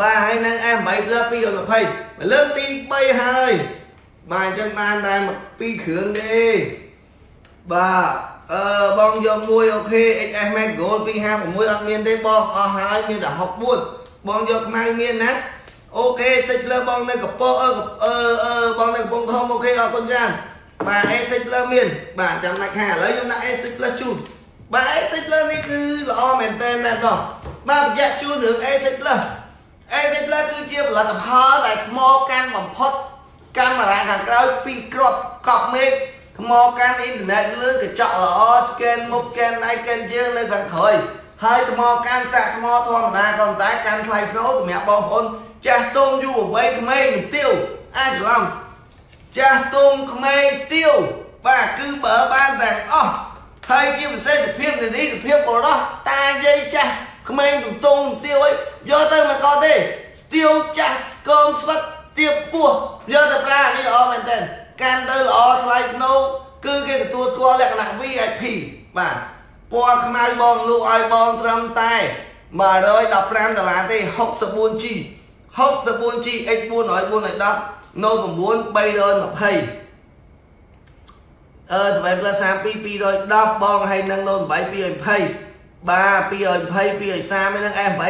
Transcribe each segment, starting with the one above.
បាទហើយនឹង M8 លើក220លើកទី3ហើយបាទអញ្ចឹងបានតែ2គ្រឿងទេបាទអឺបងយកមួយអូខេ XS Max Gold 256អត់មានទេបងអស់ហើយមានតែ64បងយកខ្មៅមានណាអូខេសិចលើបងនៅកពកអឺអឺអឺបងនៅកំពង់ធំអូខេអរគុណច្រើនបាទ A6 Plus មានបាទចាំដាច់ខាឥឡូវខ្ញុំដាក់ A6 Plus ជូនបាទ A6 Plus នេះគឺល្អមែនតើណាស់ដល់បាទប្រយ័ត្នជូនរឿង A6 Plus A6 Plus គឺជាផលិតផលដែលថ្មកាន់បំផុតកាមេរ៉ាខាងក្រោយពីរគ្រាប់កប់មេឃថ្មកាន់អ៊ីនធឺណិតលឿនកញ្ចក់ល្អ scan មុខ scan ដៃ scan ជើងនៅខាងក្រោយហើយថ្មកាន់សាក់ថ្មធម្មតាក៏តែកាន់ថ្លៃប្រូសម្រាប់បងប្អូនចាស់ទុំយុវវ័យក្មេងទាវអាចច្រឡំចាស់ទុំក្មេងទាវបាទគឺបើបានទាំងអស់ហើយជាពិសេសភាពនានីភាពបរោះតាយាយចាស់ ក្មេងទំទងទាវអីយកទៅមិនក៏ទេស្ទាវចាស់កូនស្វិតទៀបពោះយកទៅប្រើនេះល្អមែនទែនកាន់ទៅល្អថ្លៃភ្នូគឺគេទទួលស្គាល់លក្ខណៈ VIP បាទពណ៌ខ្មៅបងលក់ឲ្យបងត្រឹមតែ115ដុល្លារទេ 64G 64G X400 410 Note 9 320អឺ8 plus 32 210បងហើយនឹង Note 8 220 បាទ220 230ហើយនឹង S8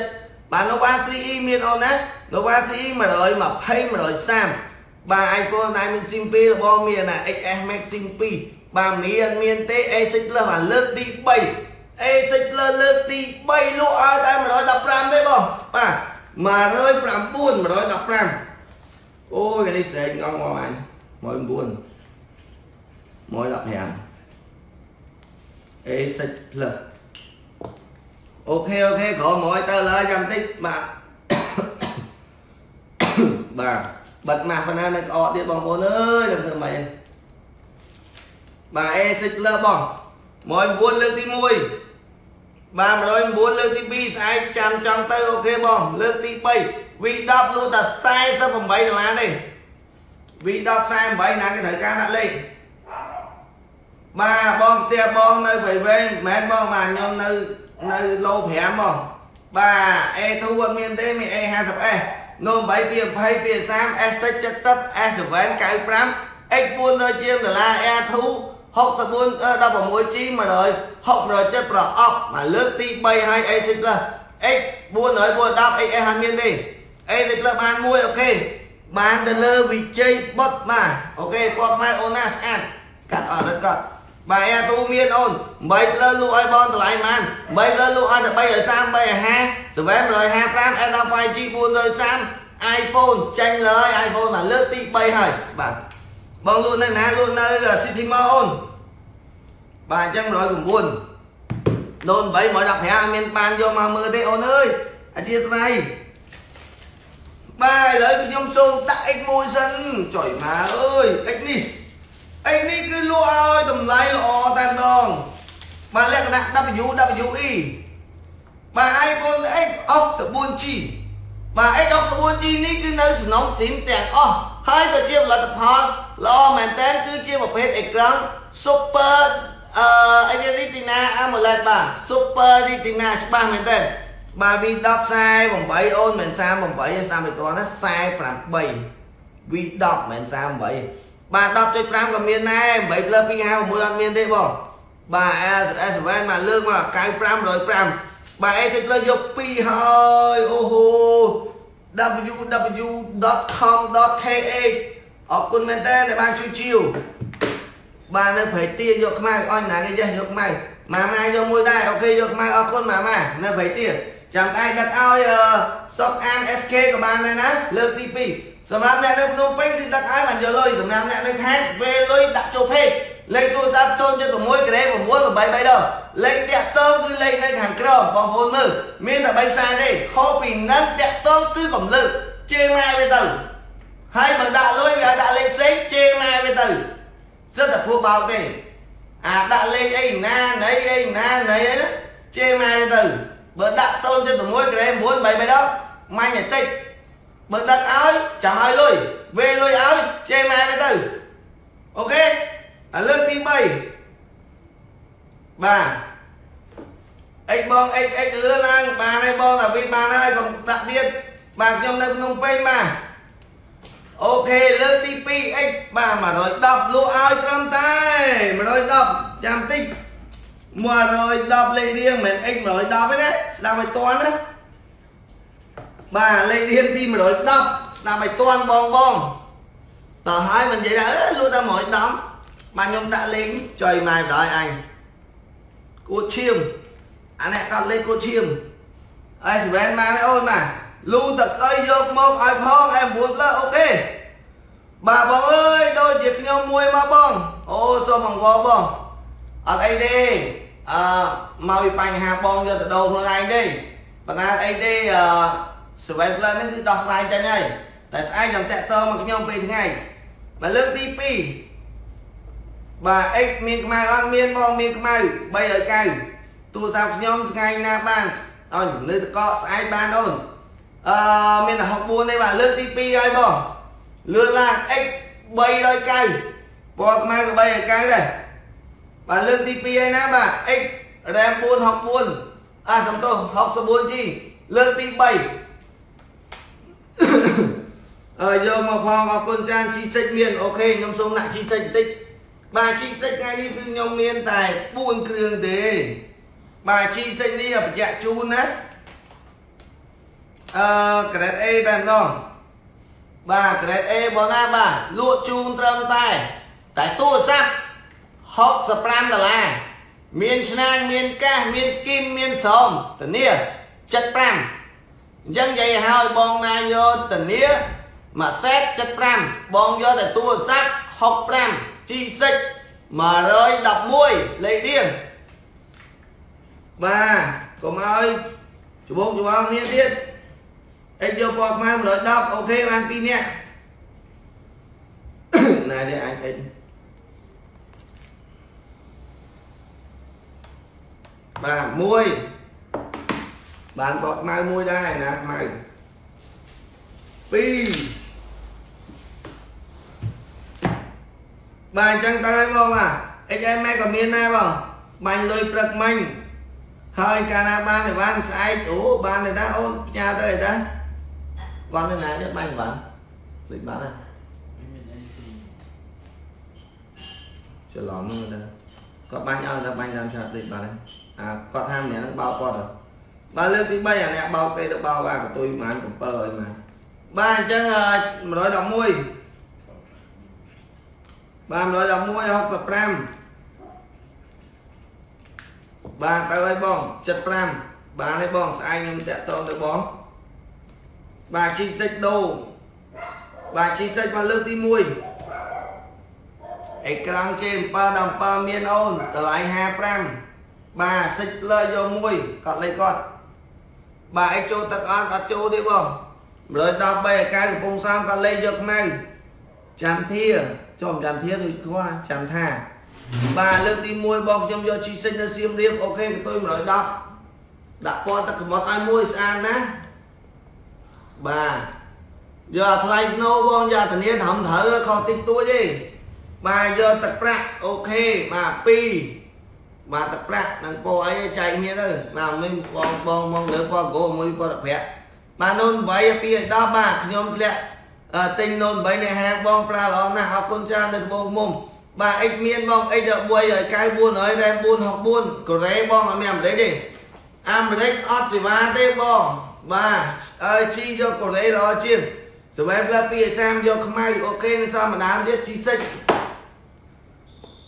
170បាទ Nova 3E មានអូនណា Nova 3E 120 130បាទ iPhone ដែលមាន SIM 2របស់មានណា XS Max SIM 2បាទមានមានទេ A6 Plus បាទលើកទី3 A6 Plus លើកទី3លក់ឲ្យតែ115ទេបងបាទ109 115អូយកានេះស្រែកងងមកអញ109 115 A6 Plus អូខេអូខេក្រមកឲ្យទៅលើចាំតិចបាទបាទបិទម៉ាស់ប៉ុណ្ណានៅក្អកទៀតបងប្អូនអើយនឹងធ្វើម៉េចបាទ A6 Plus បង109លើកទី1បាទ109លើកទី2ស្អែកចាំចង់ទៅអូខេបងលើកទី3 V10 លក់តែ48ដុល្លារទេ V10 48ណាគេត្រូវការដាក់លេខបាទបងផ្ទះបងនៅព្រៃវែងមិនមែនបងបាទខ្ញុំនៅ នៅឡូ5មកបាទ A2 អត់មានទេមាន A50S នោម8 220 230 S6 70 S7 95 X400 ជាងដុល្លារ Air2 64 16G 100 670ប្រអប់មកលើកទី3ហើយ A6 Plus X 410 XS ហាត់មានទេ A6 Plus បានមួយអូខេបានទៅលើវិជ័យបុតបាទអូខេពណ៌ខ្មែរអូនណាស្អាតកាត់អត់កាត់ បាទអាទូមានអូន8 Plus លក់ឲ្យបងតម្លៃប៉ុន្មាន8 Plus លក់ឲ្យតែ330 350 755 S15 5G 430 iPhone ចាញ់លើហើយ iPhone មកលើកទី3ហើយបាទបងលក់នៅណាលក់នៅ City Mall អូនបាទអញ្ចឹង109ដូន8 115មានបានយកមកមើលទេអូនអើយអធិស្ឋានបាទឥឡូវខ្ញុំសូមដាក់ X1 សិនចុយមកអើយ X នេះ X នេះគឺលក់ឲ្យតម្លៃល្អតែម្ដងបាទលក្ខណៈ WWE បាទ iPhone X 64G បាទ X 64G នេះគឺនៅសំណុំស៊ីមទាំងអស់ហើយក៏ជាផលិតផលល្អមែនតើគឺជាប្រភេទអេក្រង់ Super អឺអីគេ Retina AMOLED បាទ Super Retina ច្បាស់មែនតើបាទ V10 48អូនមិន38ស្ដាប់មិនទាន់ណា48 V10 មិន38 បាទ10.5ក៏មានដែរ8 plus 256អត់មានទេបងបាទ S7 មកលើកមក95 105បាទ A6 plus យក2ហើយអូហូ www.com.kh អរគុណមែនតើដែលបានជួយជាវបាទនៅព្រៃទាយកខ្មៅអស់ណាគេចេះយកខ្មៅម៉ាម៉ាយកមួយដែរអូខេយកខ្មៅអរគុណម៉ាម៉ានៅព្រៃទាចាំស្អែកដឹកឲ្យសុកអាន SK ក៏បានដែរណាលើកទី2 សម្រាប់អ្នកនៅភ្នំពេញគឺដឹកឲ្យបានយកលុយសម្រាប់អ្នកនៅខេត្តវេលុយដាក់ចូលពេកលេខទូរស័ព្ទ076ក្រេ983ដងលេខតាក់តងគឺលេខនៅខាងក្រោមបងប្អូនមើលមានតែ3ខ្សែទេខុសពីនឹងតាក់តងគឺកំលើកជេរម៉ែវាទៅហើយបើដាក់លុយវាដាក់លេខផ្សេងជេរម៉ែវាទៅសិតតែពួកបោកទេអាដាក់លេខអីណាណីអីណាណីអីណាជេរម៉ែវាទៅបើដាក់0.6ក្រេ9 3ដងមាញ់តែតិច បើដឹកឲ្យចាំឲ្យលុយវេលុយឲ្យជេរម៉ែវាទៅអូខេឥឡូវទី3បាទ x បង x x លឿនឡើងបានហើយបងតាវិបានហើយកុំដាក់ទៀតបាទខ្ញុំនៅភ្នំពេញបាទអូខេលើកទី2 x បាទ110លក់ឲ្យត្រឹមតែ110ចាំតិច110លេខរៀងមិនមែន x 110ទេណាស្ដាប់ឲ្យតន់ណា បាទលេខរៀងទី110ស្ដាប់ឲ្យតន់បងបងតើហើយមិននិយាយថាអឺលក់តែ110បាទខ្ញុំដាក់លេងចុយម៉ែម្ដងអញគួតឈាមអានេះកាត់លេខគួតឈាមអេ7ម៉ានអូនបាទលូទឹកស្អីយកមកឲ្យផងអែ9ផ្លើអូខេបាទបងអើយដូចជាខ្ញុំមួយមកបងអូសូមអង្វរបងអត់អីទេអឺមកពីបញ្ហាបងយកទៅដូរខ្លួនឯងទេប៉ុន្តែអីទេអឺ 7 plus នេះគឺដោះស្រាយចេញហើយតែស្អែកខ្ញុំតាក់ទងមកខ្ញុំពេលថ្ងៃមកលើកទី2បាទ x មានខ្មៅអត់មានបងមានខ្មៅ390ទូរស័ព្ទខ្ញុំថ្ងៃណាបានអូននៅតកស្អែកបានអូនអឺមានតែ64ទេបាទលើកទី2ហើយបងលឿនឡើង x 390ពណ៌ខ្មៅក៏390ដែរបាទលើកទី2ហើយណាបាទ x RAM 464អាសំទោស 64G លើកទី3អឺ យកមកផងអរគុណចានជីសិចមានអូខេខ្ញុំសូមដាក់ជីសិចបន្តិចបាទជីសិចថ្ងៃនេះគឺខ្ញុំមានតែ4គ្រឿងទេបាទជីសិចនេះប្រយ័ត្នជូនណាអឺ grade A តែម្ដងបាទ grade A បងណាបាទលក់ជូនត្រឹមតែតែទូរស័ព្ទ65ដុល្លារមានឆ្នាំងមានកាសមានស្គីមមានស្រោមធានា75អញ្ចឹងនិយាយឲ្យបងណាយកធានា មួយសេត75បងយកតែទូរស័ព្ទ65 G6 111លេខរៀងបាទកុំឲ្យច្បងច្បងគ្នាទៀតអិចយកពណ៌ខ្មៅ110អូខេបាន2នាក់ណាទេអញអិចបាទមួយបានបកខ្មៅមួយដែរណាខ្មៅ2 បាទអញ្ចឹងទៅហើយបងបាទ XM ក៏មានដែរបងបាញ់លុយព្រឹកមិញហើយកាលណាបានអីវ៉ាន់ស្អែកអូបានទេតាអូនផ្ញើទៅអីតាគាត់នៅណានេះបាញ់អីវ៉ាន់ដូចបានណាច្រឡំមើលទៅគាត់បាញ់ឲ្យតែបាញ់តាមឆាតដូចបានអាគាត់ថាម្នាក់ហ្នឹងបោកគាត់បាទលើកទី3អាអ្នកបោកគេទៅបោកអាកតុយប្រហែល7ហើយម៉ាបាទអញ្ចឹង111 បាទ111 65បាទទៅហើយបង75បាទហើយបងស្អែកខ្ញុំតាក់តងទៅបងបាទជីសិចដូបាទជីសិចមកលើកទី1អេក្រង់ជេ7ដល់7មានអូនតម្លៃ55បាទសិចផ្លើយកមួយគាត់លេខគាត់បាទអីចូលទឹកអត់អត់ចូលទេបង113អាកាកំពុងសំគាត់លេខយកខ្មៅ ចន្ទធាចំចន្ទធាដូចគាត់ចន្ទថាបាទលើកទី1បងខ្ញុំយកជីសិចនៅសៀមរាបអូខេកតុយ110ដាក់ពណ៌ទឹកសមុទ្រឲ្យមួយស្អាតណាបាទយកថ្លៃស្នូបងយកធានាត្រឹមត្រូវខុសតិចតួចទេបាទយកទឹកប្រាក់អូខេបាទ2បាទទឹកប្រាក់នឹងពណ៌អីចែកគ្នាទៅបាទមិនបងបងមកលើពណ៌គោមួយពណ៌ទឹកប្រាក់បាទនូន8 2 10បាទខ្ញុំធ្លាក់ ទិញនូន3នៅហាងបងប្រើល្អណាស់អរគុណច្រើននៅត្បូងមុំបាទ X មានបង X 13ហើយ94ហើយ RAM 464កូរ៉េបងអត់មានអាមេរិកទេអាមេរិកអត់សេវាទេបងបាទអើជីយកកូរ៉េល្អជាងសម្រាប់ផ្លាពី30យកខ្មៅអូខេនឹងសមម្ដងទៀត G6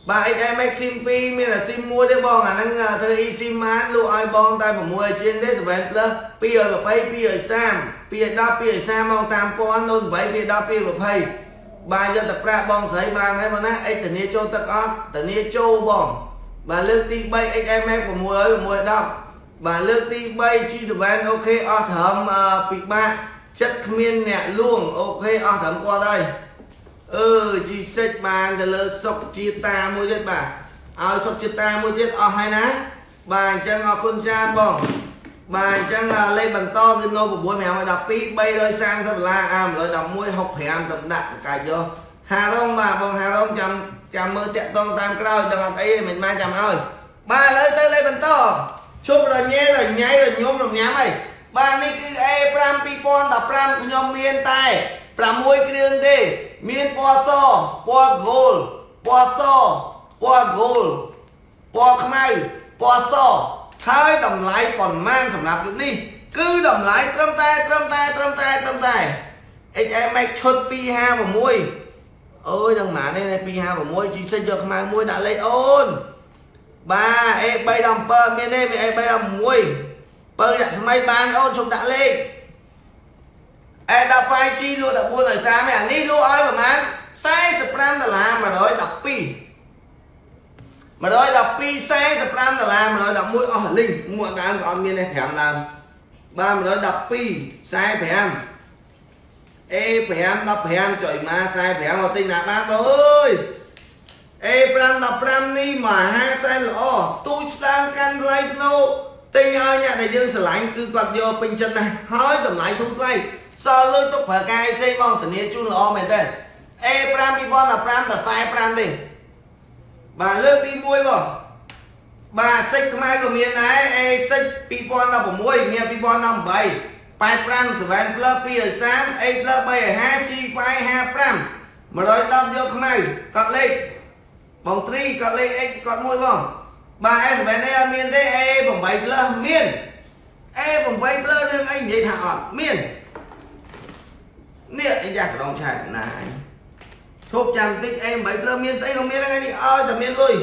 បាទ XMX SIM 2មានតែ SIM មួយទេបងអាហ្នឹងធ្វើ eSIM បានលក់ឲ្យបងតែ6ជាងទេ7 plus 220 230 210 230មកតាមពាន់08 210 220បាទយកតែប្រាក់បងស្រីបានហើយបងណាអិចធានាចូលទឹកអត់ធានាចូលបងបាទលើកទី3 XMX 600 610បាទលើកទី3 G7 អូខេអស់ត្រឹមពិបាកចិត្តគ្មានអ្នកលួងអូខេអស់ត្រឹមគាត់ហើយអឺ G6 បានទៅលើសុកជាតាមួយទៀតបាទឲ្យសុកជាតាមួយទៀតអស់ហើយណាបាទអញ្ចឹងអរគុណច្រើនបង បាទអញ្ចឹងលេខបន្តគឺនៅ9 512 330ដុល្លារអា111 65ទៅដាក់កាច់យកហារងបាទបងហារងចាំចាំមើលតាក់តងតាមក្រោយដឹងអត់អីមិនមែនចាំឲ្យបាទឥឡូវទៅលេខបន្តជប់រញ៉េរញ៉ៃរញោមរញ៉ាំអីបាទនេះគឺ A5 2015ខ្ញុំមានតែ6គ្រឿងទេមានពណ៌សពណ៌ gold ពណ៌សពណ៌ gold ពណ៌ខ្មៅពណ៌ស ហើយតម្លៃប៉ុន្មានសម្រាប់ទឹកនេះគឺតម្លៃត្រឹមតែត្រឹមតែត្រឹមតែត្រឹមតែ XM Max ឈុត256អូយនឹងម៉ានេះ256ជីសិចយកខ្មៅមួយដាក់លេខអូនបាទ A317 មានទេមាន A316 បើដាក់ថ្មីបានអូនជុំដាក់លេខ A15G លក់តែ4ឲ្យ30អានេះលក់ឲ្យប្រហែល45ដុល្លារ112 112 45ដុល្លារ111អស់លីងមួយដើមក៏អត់មានទេ5ដើមបាទ112 45 A5 15ចុយម៉ា45មកទិញណាបានបងអើយ A5 15នេះមហាសែនល្អទូចស្ដាងកាន់ថ្លៃធ្នូទិញឲ្យអ្នកដែលយើងស្រឡាញ់គឺគាត់យកពេញចិត្តណាស់ហើយតម្លៃធូរថ្លៃសល់លុយទុកប្រើកាយផ្សេងបងធានាជូនល្អមែនទេ A5 2015តែ45ទេ បាទលើកទី1បងបាទសិចខ្មែរក៏មានដែរអេសិច2016មាន2018 85 7 plus 230 8 plus 350 G5 55 110យកខ្មៅកត់លេខបងត្រីកត់លេខ X កត់មួយបងបាទ S7 នេះអត់មានទេ A8 plus មាន A8 plus រឿងអីនិយាយថាអត់មាននេះអីយ៉ាកដងឆែកណាអញ ឈប់ចាំតិច A8 plus មានស្អីក៏មានហ្នឹងនេះឲ្យតែមានលុយ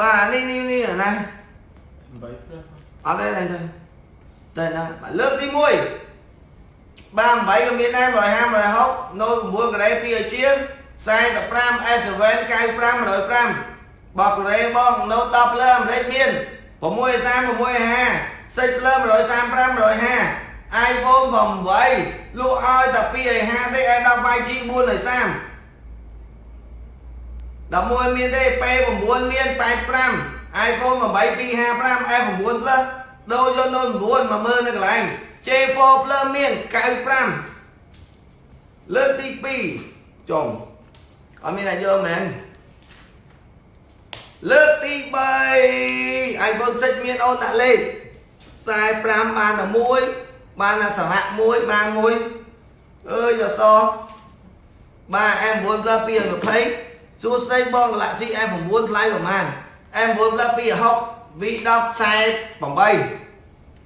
បាទនេះនេះនេះណា8 plus អត់ទេទេតែណាលើកទី1បាទ8ក៏មានដែរ150 160 Note 9ក្រេ2អាជា45 S7 95 105បបក្រេបង Note 10លើអាមេរិកមាន6តាម650 6លើ135 150 iPhone 8លក់ឲ្យតែ2ឲ្យ50ទេឲ្យដល់ 5G 4ឲ្យ30ដល់មួយមានទេ P9 មាន85 iPhone 8 255 F9 Plus ដូរយកនៅ9មកមើលនៅកន្លែង J4 Plus មាន95លើកទី2ចុងអត់មានតែយកមែនលើកទី3 iPhone 6មានអូនដាក់លេខ45បានតែ1 ba là sản hạ mũi ba mũi ơi, giờ so. Ba, em muốn ra pia được thấy dù xây bong lại gì, em cũng muốn lấy của màn. Em muốn ra pia học vị đọc sai bỏng bay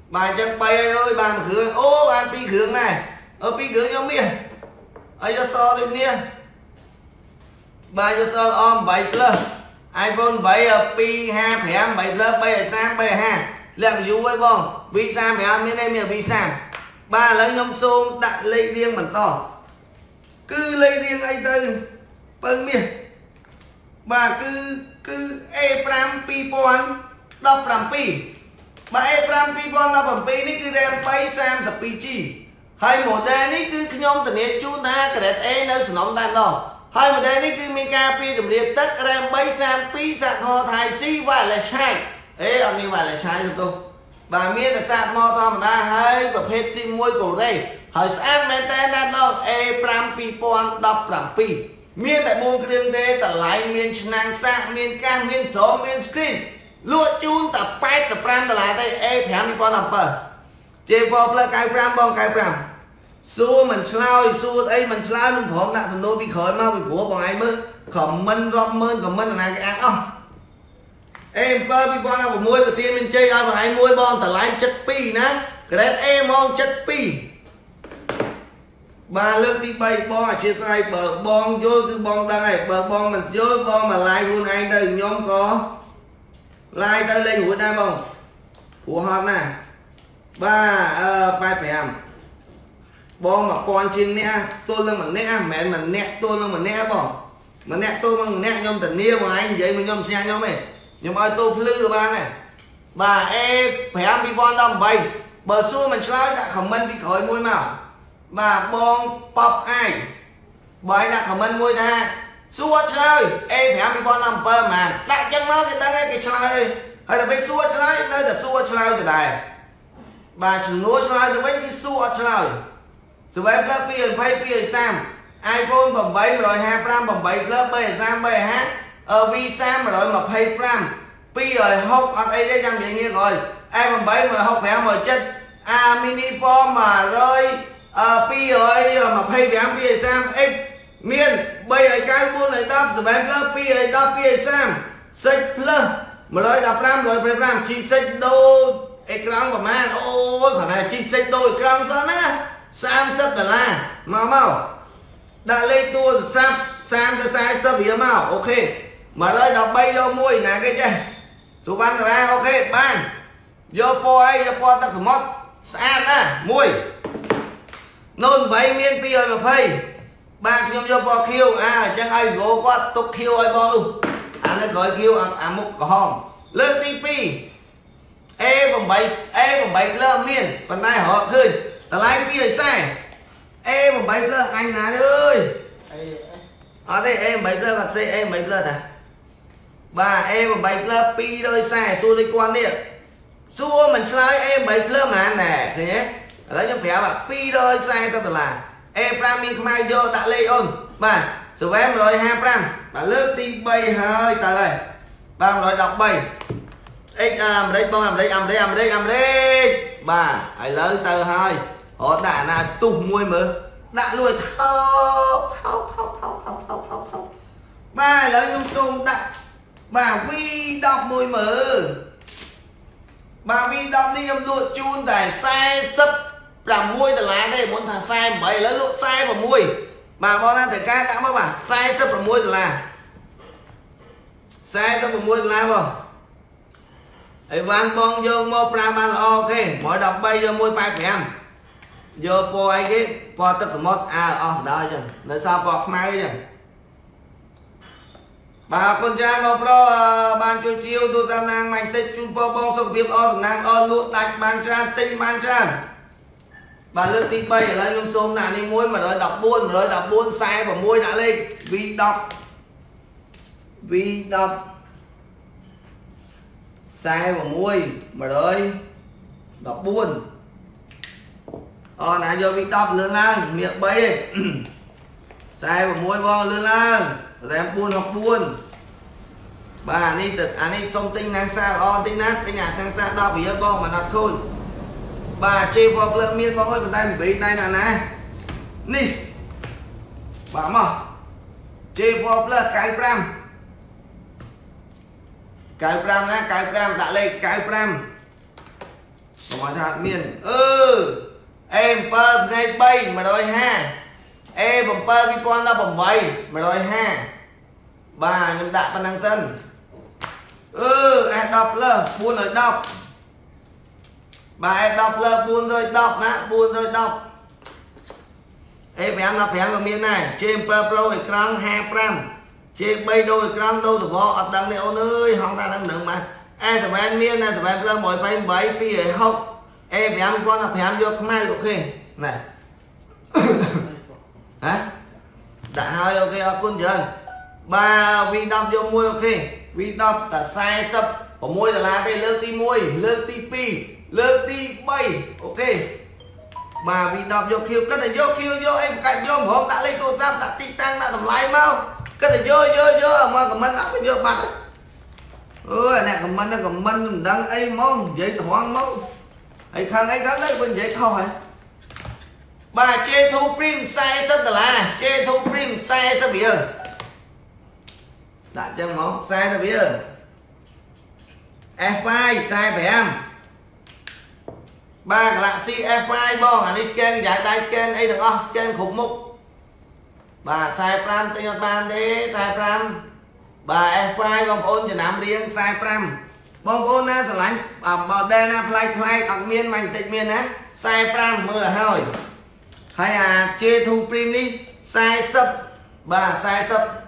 ba chân bay ơi ba mà khướng ô bà pi khướng này. Ở pi khướng giống mía. Ấy cho so đi nia ba cho so om, bảy lơ. Iphone bảy ở pi hai phẩy bảy lơ bảy sang bảy hai កសដូចនេះបាទយកសល្អ8 plus iPhone 8 255 8 plus 330 350លាក់ view ហើយបង V35 មានទេមាន V30 បាទឥឡូវខ្ញុំសូមដាក់លេខរៀងបន្តគឺលេខរៀងអីទៅពឹងមាសបាទគឺគឺ A5 2000 17បាទ A5 2017នេះគឺ RAM 3 32G ហើយ model នេះគឺខ្ញុំធានាជូនថា grade A នៅសំណុំតែម្ដងហើយ model នេះគឺមានការពីតម្រៀបទឹក RAM 3 32សាកថថៃ C wireless charge អេអ ត់មាន wireless charge ទៅបាទមានតែសាកមកធម្មតាហើយប្រភេទ SIM 1កូរ៉េហើយស្អាតមែនតើណាស់ដល់ A5 2017មានតែ4គ្រឿងទេតម្លៃមានឆ្នាំងសាកមានកាសមានស្រោមមាន screen លក់ជូនតែ85ដុល្លារទេ A5 2017 J4 Plus 95បង95សួរមិនឆ្លើយសួរអីមិនឆ្លើយមិនព្រមដាក់សំណួរពីក្រោយមកពីព្រោះបងឯងមើលខមមិនរាប់ម៉ឺនខមមិនអាណាគេអានអស់ A7 2016ប្រទានមានជ័យឲ្យបងឯងមួយបងតម្លៃ72ណា Grade A មក72បាទលើកទី3បងអធិស្ឋានបើបងយល់គឺបងដឹងហើយបើបងមិនយល់បងមកឡាយខ្លួនឯងទៅខ្ញុំក៏ឡាយទៅលេងរួចដែរបងព្រោះហត់ណាស់បាទអឺ85បង1000ជាងអ្នកទល់នឹងម្នាក់មិនមែនម្នាក់ទល់នឹងម្នាក់បងម្នាក់ទល់នឹងម្នាក់ខ្ញុំធានាបងឯងនិយាយមកខ្ញុំឆ្ញាខ្ញុំទេ ខ្ញុំឲ្យទូភ្លឺក៏បានដែរបាទ A5 2018បើសួរមិនឆ្លើយដាក់ខមមិនពីក្រោយមួយមកបាទបងប៉បអាយបើឯងដាក់ខមមិនមួយថាសួរឆ្លើយ A5 2017ប៉ុន្មានដាក់ចឹងមកគេដឹងហើយគេឆ្លើយហើយដល់ពេលសួរឆ្លើយនៅតែសួរឆ្លើយដដែលបាទចំនួនឆ្លើយទៅវិញគឺសួរអត់ឆ្លើយស្វែងផ្លឹក2 20 2 30 iPhone 8 155 8 Plus 330 350 Ờ, 125 2 rồi hốc, anh ấy đấy trăm vậy nghe rồi. Em mình bảy mà hốc vẹn mà chết. A mini form mà rồi ờ, pi rồi ờ, mà pay vẹn pi rồi sam x, miên. Bây giờ cái, buôn lại đáp rồi em lớp pi rồi đáp pi sam sách plus mà rồi đập ram rồi phải ram chín sách đô ecran của man ôi phải này chín sách đô ecran sao nữa sam sắp là màu màu đã lấy tua sắp. Sam cho sai, sắp hiểu mau. Ok. កមកដាក់លេខតួរស័ព្ទ30ទៅ40រៀលមកអូខេ113យកមួយណាគេចេះសុវណ្ណរាអូខេបានយកពណ៌អីយកពណ៌ទឹកសមុទ្រស្អាតណាមួយនូន8មាន220បាទខ្ញុំយកពណ៌ខៀវអាអញ្ចឹងឲ្យហ្គោគាត់ទុកខៀវឲ្យបងនោះអានេះក្រោយខៀវអាមុខក្រហមលើកទី2 A8 A8 លើមានប៉ុន្តែរកឃើញតម្លៃ2ឲ្យ40 A8 លើអញណាអើយអត់ទេ A8 លើគាត់សេ A8 លើតា បាទអេបបែកផ្លើ2ដោយ40សួរតិចគាត់នេះសួរមិនឆ្លើយអេបែកផ្លើមិនបានដែរឃើញទេឥឡូវខ្ញុំប្រាប់2ដោយ40ដុល្លារអេ5មានខ្មៅយកដាក់លេខអូនបាទ survey 155បាទលើកទី3ហើយតើហើយបាទ113 x អាមេរិកបងអាមេរិកអាមេរិកអាមេរិកអាមេរិកបាទហើយលើទៅហើយរត់ដាក់អាណាផ្ទុះមួយមើលដាក់លួយថោកថោកថោកថោកថោកថោកថោកបាទឥឡូវខ្ញុំសូមដាក់ បាទ V10 មួយមើលបាទ V10 នេះខ្ញុំលក់ជូនតែ40 6ដុល្លារទេមុនថា48ឥឡូវលក់46បាទបងណាត្រូវការដាក់មកបាទ46ដុល្លារ46ដុល្លារបងអីវ៉ាន់បងយកមកប្រើបានល្អគេ113យក185យកពណ៌អីគេពណ៌ទឹកសមុទ្រអើអស់ដល់ចឹងនៅសល់ពណ៌ខ្មៅចឹង បាទអរគុណចាបងប្រុសបានជួយជាវទូតាមណាងមិនតិចជូនពរបងសុខភាពល្អសំណាងល្អលក់ដាច់បានច្រើនទិញបានច្រើនបាទលើកទី3ឥឡូវខ្ញុំសូមដាក់នេះមួយ114 114 46ដាក់លេខ V10 V10 46 114អរណាយក V10 លឿនឡើងមាស3ឯង 46បងលឿនឡើង RAM 464បាទនេះទៅអានេះសុំទិញណាំងសាល្អទិញណាទិញអាណាំងសា10រៀលបងមិនអត់ខូចបាទជេពណ៌ភ្លើងមានបងអើយប៉ុន្តែមិនបីណៃណាណានេះបាទមកជេពណ៌ភ្លើង95 95ណា95ដាក់លេខ95បងថាអត់មានអឺ A7 ផ្នែក3 150 A7 2018 150បាទខ្ញុំដាក់ប៉ុណ្ណឹងសិនអឺ A10 លើ410បាទ10 លើ410ណា410 A5 15ក៏មានដែរ J7 Pro អេក្រង់55 J3 ដូរអេក្រង់ដូរតវអត់ដឹងទេអូនអើយហងថានឹងនឹងមក A7 មាន A7 Plus 128 260 A5 15យកខ្មៅអូខេណែ hả? Đã hai ok akun dân ba vi đọc vô môi, ok. Vi đọc đã sai chấp. Có môi là lá đây, lơ ti môi, lơ ti pi, lơ ti bay ok. Mà vì đọc vô khiêu, cất là vô khiêu, vô em cạnh, vô hôm đã lấy tô giáp, đã tinh tăng đã làm lái mau. Cất là vô vô vô, mà cảm ơn đã vô mặt. Ơi nè cảm ơn cảm ơn đang ấy mong giấy hoang mong ấy khăn ấy khăn đấy bên giấy thôi បាត់អើយអ្នកខមមិនខមមិនមិនដឹងអីមកនិយាយត្រង់មកហើយខឹងអីខឹងទៅបើនិយាយខុសហើយបាទ J2 Prim 40ដុល្លារ J2 Prim 40រៀលដាក់ចឹងមក40រៀល F5 45បាទ Galaxy F5 បងអានេះ scan កញ្ចក់ដៃ scan អីទាំងអស់ scan គ្រប់មុខបាទ45ទិញអត់បានទេ45បាទ F5 បងប្អូនចំណាំរៀង45បងប្អូនណាស្រឡាញ់ model ណាប្លែកប្លែកអត់មានមិនតិចមានណា45មើលឲ្យ hay à chê thu primli sai sập. Bà sai sập.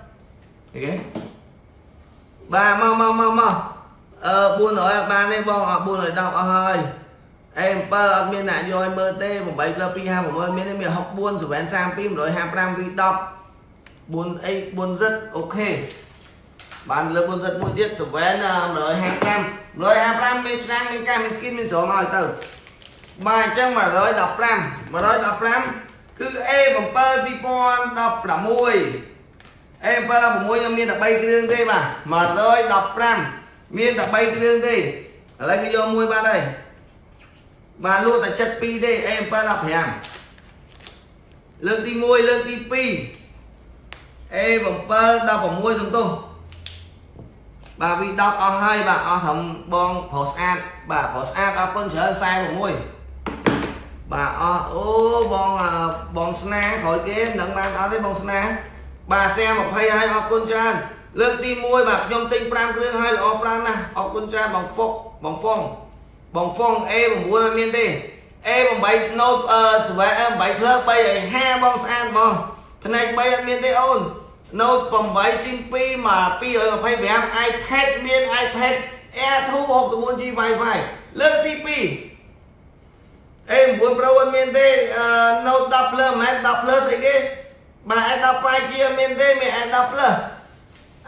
Bà mau mau mau mau. Ờ buồn rồi bà nên bò buồn rồi, đọc ờ, ơi. Em bơ ở miền này rồi mơ tê, một bảy giờ pi hai một mươi miền này học buồn rồi bán sang phim rồi hai trăm vi đọc. Buồn ấy buồn rất ok. Bạn lớp buồn rất buồn tiết ờ, rồi bán rồi hai trăm rồi hai trăm mình sang mình cam mình skin mình số ngồi từ. បាទអញ្ចឹង115 115គឺ A7 2016 A7 16ខ្ញុំមានតែ3គ្រឿងទេបាទ115មានតែ3គ្រឿងទេឥឡូវគេយកមួយបាត់ហើយបាទលក់តែ72ទេ A7 15លើកទី1លើកទី2 A7 16សំទោសបាទ V10 អស់ហើយបាទអស់ត្រឹមបងប្រុសស្អាតបាទប្រុសស្អាតអរគុណច្រើន46 បាទអស់អូបងបងស្នាក្រោយគេមិនដឹងបានអត់ទេបងស្នាបាទសែ20ហើយអរគុណច្រើនលើកទី1បាទខ្ញុំទិញ5គ្រឿងហើយល្អប្រាំណាស់អរគុណច្រើនបងហ្វុកបងហ្វុងបងហ្វុង A9 អត់មានទេ A8 Note 7 8 Plus 3ឲ្យ50បងស្អាតបងផ្នែក3អត់មានទេអូន Note 8 SIM 2មក225 iPad មាន iPad Air 2 64GB Wi-Fi លើកទី2 A9 Pro អត់មានទេ Note 10 Plus មិន10 Plus ស្អីគេបាទ A10 5G អត់មានទេមាន A10 Plus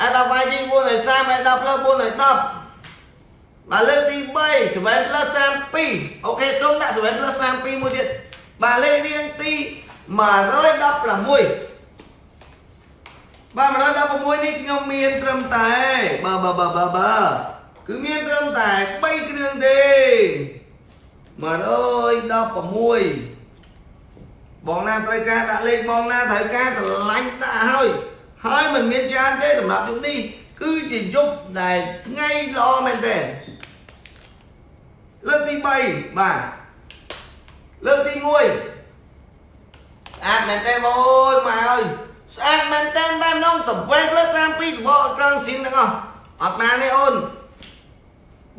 A10 5G 430 A10 Plus 410បាទលើកទី3 7 plus 32អូខេសូមដាក់7 plus 32មួយទៀតបាទលេខរៀងទី116បាទ116នេះខ្ញុំមានត្រឹមតែបើបើបើបើបើគឺមានត្រឹមតែ3គ្រឿងទេ 116បងណាត្រូវការដាក់លេខបងណាត្រូវការស្រឡាញ់ដាក់ហើយហើយมันមានច្រើនទេសម្រាប់យុគនេះគឺជាយុគដែលថ្ងៃល្អមែនទេលើកទី3បាទលើកទី1ស្អាតមែនទេបងអើយម៉ែអើយស្អាតមែនទេតែម្ដងសវែងលើកតាមពីរបកត្រង់ស៊ីនទាំងអស់អត់បានទេអូន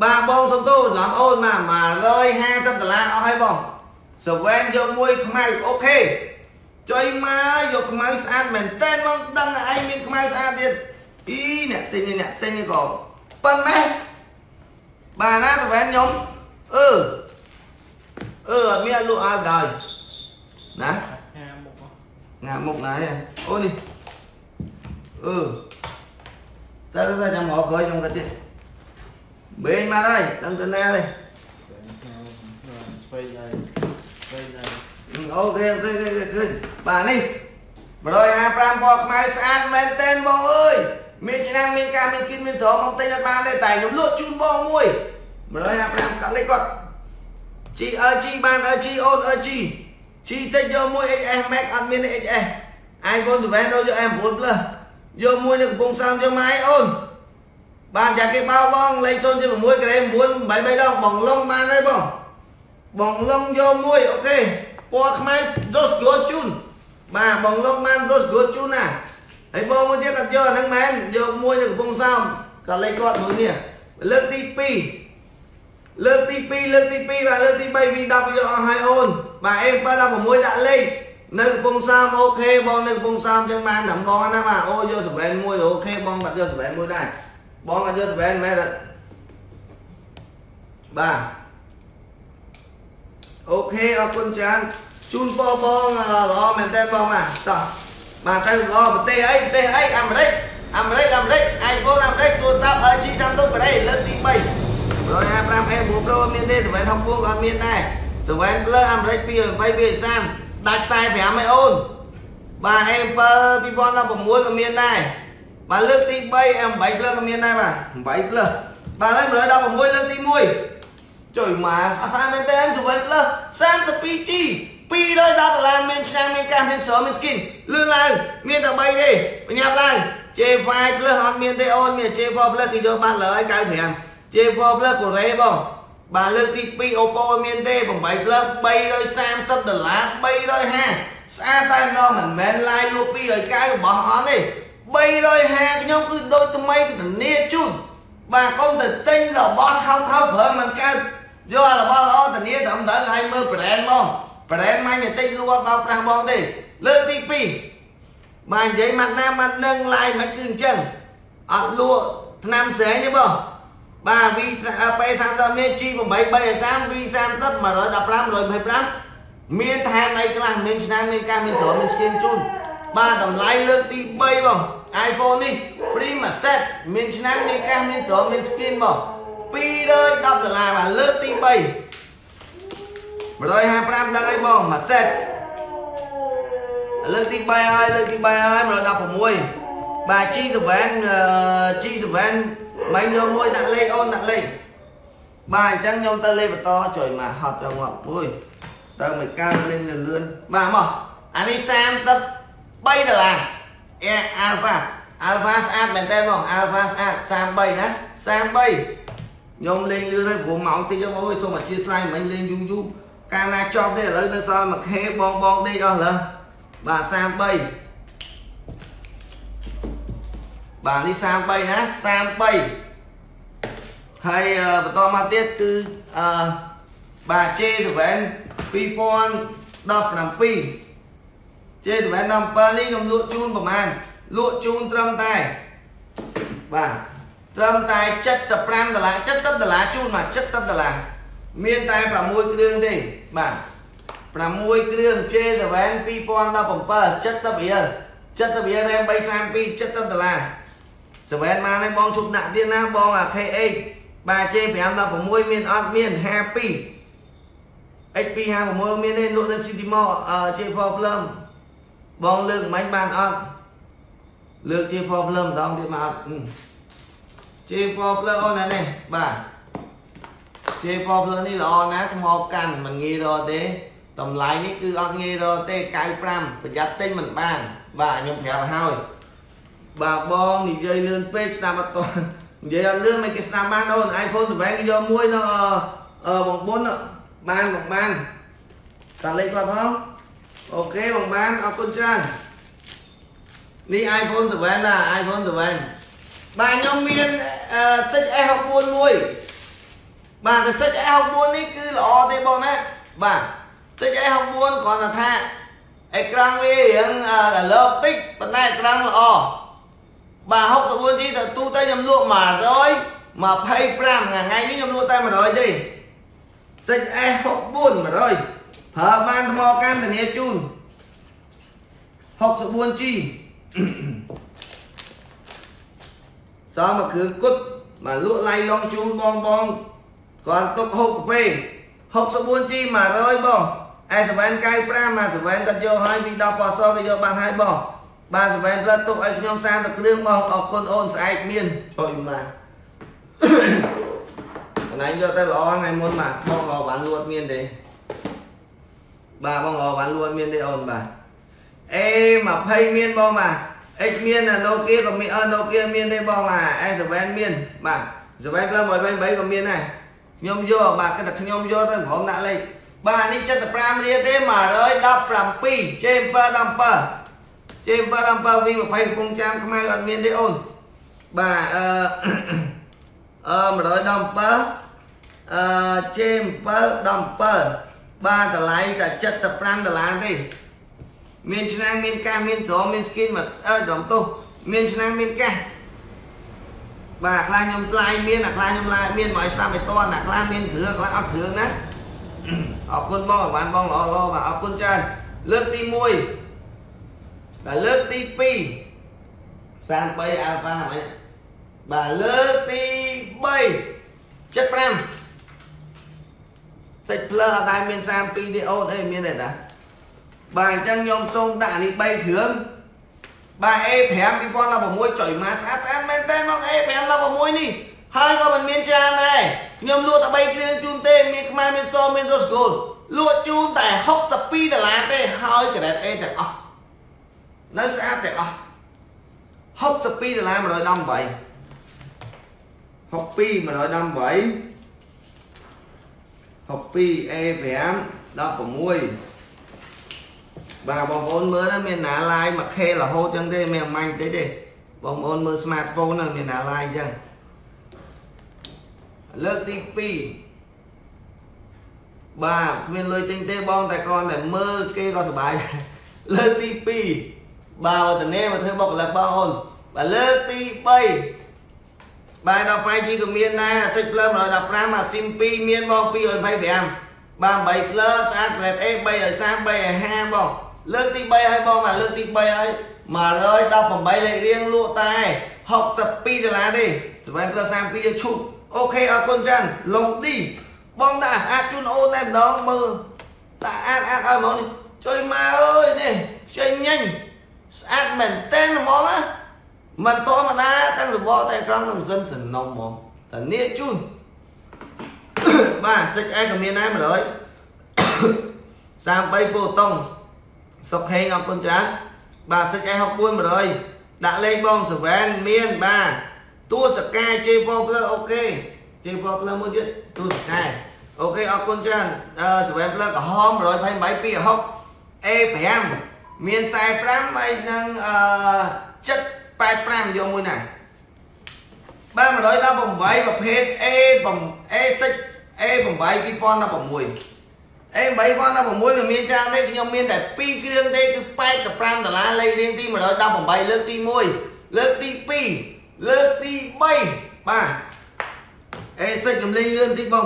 បាទបងសុំទោសឡំអូនមក150ដុល្លារអស់ហើយបងសវែងយកមួយខ្មៅអូខេចុយមកយកខ្មៅស្អាតមែនតើបងដឹងឯងមានខ្មៅស្អាតទៀតអីអ្នកទិញអ្នកទិញក៏ប៉ុន្តែបាទណាសវែងខ្ញុំអឺអឺអត់មានលក់ឲ្យដល់ណាងាមុខងាមុខណានេះអូនេះអឺតែតែចាំមកក្រោយខ្ញុំក៏ទៀត បេងមកហើយដឹងទៅណាទេស្វ័យហើយស្វ័យហើយអូខេអូខេឃើញបាទនេះ155ពណ៌ខ្មៅស្អាតមែនតែនបងអើយមានឆ្នាំងមានការមានគិនមានស្រោមមកទិញអត់បានទេតែខ្ញុំលក់ជូនបងមួយ155កាត់លេខគាត់ G LG បាន LG អូន LG G6 យកមួយ XS Max អត់មាន XS iPhone 7ដូចយក M9 Plus យកមួយនៅកំពង់សោមយកមកឯអូន បានចាគេបោបងលេខ0.6ក្រេ9 83ដងបងឡុងបានហើយបងបងឡុងយកមួយអូខេពណ៌ខ្មៅ Rose Gold ជូនបាទបងឡុងបាន Rose Gold ជូនណាហើយបងមួយទៀតអត់យកអាហ្នឹងមែនយកមួយនៅកំពង់សោមក៏លេខគាត់មួយនេះលើកទី2លើកទី2លើកទី2បាទលើកទី3 V10 យកអស់ហើយអូនបាទអេ716ដាក់លេខនៅកំពង់សាមអូខេបងនៅកំពង់សាមចឹងបានតែបងណាបាទអូយកសវែនមួយអូខេបងបាត់យកសវែនមួយដែរ បងអត់យកសវែនមែនទេបាទអូខេអរគុណច្រើនជូនបងបងល្អមែនតើបងបាទតោះបាទទៅល្អប្រទេសអីប្រទេសអីអាមេរិកអាមេរិកអាមេរិក iPhone អាមេរិកទូរស័ព្ទ LG Samsung កូរ៉េលើកទី3 155 M Pro មានទេ7 64ក៏អត់មានដែរ7 Plus អាមេរិក 220 230ដាច់45ឯអូនបាទ M7 2016ក៏មានដែរ បាទលើកទី3 M8 Plus ក៏មានដែរបាទ8 Plus បាទហើយ116លើកទី1ចុយមកអសាមែនទេ7 Plus 32G 210ដុល្លារមានឆ្នាំមានកាសមានស្រោមាន skin លឿនឡើងមានតែ3ទេបញ្ញាប់ឡើង J5 Plus អត់មានទេអូនមាន J4 Plus គេយកបាត់លើហើយ95 J4 Plus កូរ៉េបងបាទលើកទី2 Oppo មានទេ8 Plus 330ដុល្លារ350ស្អាតតែម្ដងមិនមែន live លក់290របស់អត់ទេ 350ខ្ញុំគឺដូចថ្មីធានាជូនបាទកុំទៅទិញរបស់ថោកថោកប្រើមិនកើតយករបស់ល្អធានាត្រឹមត្រូវឲ្យមើល brand បង brand ម៉ាញ់តិចលក់បោកប្រាស់បងទេលើកទី2បាទនិយាយម៉ាត់ណាម៉ាត់នឹង live មិនគឺអញ្ចឹងអត់លក់ឆ្នាំស្រែងទេបងបាទ V P30 មាន G8 330 V30 115 125មានថែមអីខ្លះមានឆ្នាំមានការមានស្រោមានស្គីនជូនបាទតម្លៃលើកទី3បង iPhone នេះ free មួយ set មានឆ្នាំមានកាសមានស្រោមានស្គីនបង210ដុល្លារបាទលើកទី3 155ដឹងអីបងមួយ set លើកទី3ហើយលើកទី3ហើយ116បាទ G7 G7 មិនយកមួយដាក់លេខអូនដាក់លេខបាទអញ្ចឹងខ្ញុំទៅលេខបន្តចុយមកហត់ចង់ងាប់អើយទៅមួយកាលលេងលឿនបាទមកអានេះ33ដុល្លារ អេអាល់ហ្វាអាល់ហ្វាស្អាតមែនតើបងអាល់ហ្វាស្អាត33ណា33ខ្ញុំលេងលឿនហើយព្រោះម៉ោងតិចអូយសូមអធិស្ឋានមិញលេងយូរយូរកាលណាចប់ទេឥឡូវនៅសល់មួយខេបងបងដេកអស់លើបាទ33បាទនេះ33ណា33ហើយបន្តមកទៀតគឺអឺបាទ J7 2017 J7 17នេះខ្ញុំលក់ជូនប្រហែលលក់ជូនត្រឹមតែបាទត្រឹមតែ75ដុល្លារ70ដុល្លារជូនមក70ដុល្លារមានតែ6គ្រឿងទេបាទ6គ្រឿង J7 2017 70រៀល70រៀល RAM 332 70ដុល្លារ7បានហើយបងជប់ដាក់ទៀតណាបងអា KX បាទ J516 មានអត់មាន52 HP 56 មានទេលក់នៅ City Mall J4 Plum បងលើកមិនបានអត់លើក J4 Plum ម្ដងទៀតមកអត់ J4 Plus អូនណានេះបាទ J4 Plus នេះល្អណាស់ថ្មកាន់មិនងាយរកទេតម្លៃនេះគឺអត់ងាយរកទេ95ប្រយ័ត្នទិញមិនបាន បាទខ្ញុំប្រាប់ឲ្យហើយបាទបងនិយាយលឿនពេកស្ដាប់អត់តនិយាយអត់លឿនមិនគេស្ដាប់បានអូន iPhone 7គេយកមួយនៅអឺបងបុនបានបងបានតាលេខគាត់ផង អូខេបងបានអរគុណច្រើននេះ iPhone 7ណា iPhone 7បាទខ្ញុំមានសិច S64 មួយបាទតែសិច S64 នេះគឺល្អទេបងណាបាទសិច S64 គ្រាន់តែថាអេក្រង់វារៀងរលកតិចប៉ុន្តែអេក្រង់ល្អបាទ 64G ទៅទូទៅខ្ញុំលក់125ថ្ងៃថ្ងៃនេះខ្ញុំលក់តែ100ទេសិច S64 100 ប្រើបានថ្មកាន់ធានាជូន 64G សល់មកគ្រឿងគុតមកលក់ឡៃឡងជូនបងបងគាត់ទុកហូបកាហ្វេ 64G 100បងឯ795 មក7គាត់យកឲ្យពី10ប៉សគេយកបានឲ្យបងបាន7ផ្លិតទុកឲ្យខ្ញុំ30គ្រឿងបងអរគុណអូនស្អែកមានជួយមកណៃយកទៅល្អថ្ងៃមុនបាទបងល្អបានលួតមានទេ បាទបងល្អបានលួតមានទេអូនបាទអេ20 មានបងបាទ X មាន Nokia ក៏មានអឺ Nokia មានទេបងបាទ S7 មានបាទ7 Plus 123ក៏មានដែរខ្ញុំយកបាទគេថាខ្ញុំយកទៅព្រមដាក់លេខបាទនេះ75រៀលទេ117 J717 J717 V20 កំពង់ចាមខ្មៅអត់មានទេអូនបាទអឺអឺ117អឺ J717 បាទតម្លៃតែ75ដុល្លារទេមានឆ្នាំងមានកាសមានស្រោមមានស្គីនមកអឺរំទោសមានឆ្នាំងមានកាសបាទខ្លះខ្ញុំឆ្លាយមានអាខ្លះខ្ញុំឡាយមានមកឲ្យស្ដាប់ឲ្យតន់អាខ្លះមានគ្រឿងខ្លះអត់គ្រឿងណាអរគុណបងបានបងល្អល្អបាទអរគុណច្រើនលើកទី1បាទលើកទី2 33អាល់ហ្វាហ្មងបាទលើកទី3 75 តិចផ្លើអត់ដែរមាន32ទេអូនអីមានទេតាបាទអញ្ចឹងខ្ញុំសូមដាក់អានេះ3គ្រឿងបាទ A5 2016ចុយមកស្អាតស្អាតមែនតើមក A5 16នេះហើយក៏មិនមានច្រើនដែរខ្ញុំលក់តែ3គ្រឿងជូនទេមានខ្មែរមានសមាន Rose Gold លក់ជូនតែ62ដុល្លារទេហើយ Grade A ទាំងអស់នៅស្អាតទាំងអស់62ដុល្លារ118 62 118 62 A5 16បាទបងប្អូនមើលណាមានណា live មួយ K រហូតចឹងទេមានអាម៉ាញ់តិចទេបងប្អូនមើល smartphone ហ្នឹងមានណា live ចឹងលើកទី2បាទគ្មានលុយទិញទេបងតែគ្រាន់តែមើលគេក៏សប្បាយលើកទី2បាទវត្តនេមកធ្វើបុគ្គលិកបងអូនបាទលើកទី3 បាទដល់ 5G ក៏មានដែរអាសិចផ្លើ115អាស៊ីម2មានបង225បាទ8ផ្លើស្អាត grade A 330 350បងលើកទី3ហើយបងបាទលើកទី3ហើយ118លេខរៀងលក់តែ62ដុល្លារទេ7 plus 32យើងឈប់អូខេអរគុណចាន់ឡុងឌីបងដាក់ស្អាតជូនអូនតែម្ដងមើលដាក់អាតអាតឲ្យហ្មងនេះជួយមកអើយនេះចេញញញស្អាតមែនតើហ្មងណាប មិនធម្មតាទាំងរបបតែត្រង់នឹងសិនសំណុំហ្មងតានីជូនបាទសិចអេក៏មានដែរ100 33ពូតុងសុកហេងអរគុណច្រើនបាទសិចអេ64 100ដាក់លេខបងសវែនមានបាទតួសកាយ J4 Plus អូខេ J4 Plus មួយទៀតតួសកាយអូខេអរគុណច្រើនអឺសវែន Plus ក្រហម128 260 A5 មាន45ហើយនឹងអឺ 785យកមួយណាបាទ118ប្រភេទ A A6 A8 2016អេ3 2016មិនមានច្រើនទេខ្ញុំមានតែ2គ្រឿងទេគឺ85ដុល្លារលេខរៀងទី118លើកទី1លើកទី2លើកទី3បាទអេសិចរំលែងលឿនតិចបង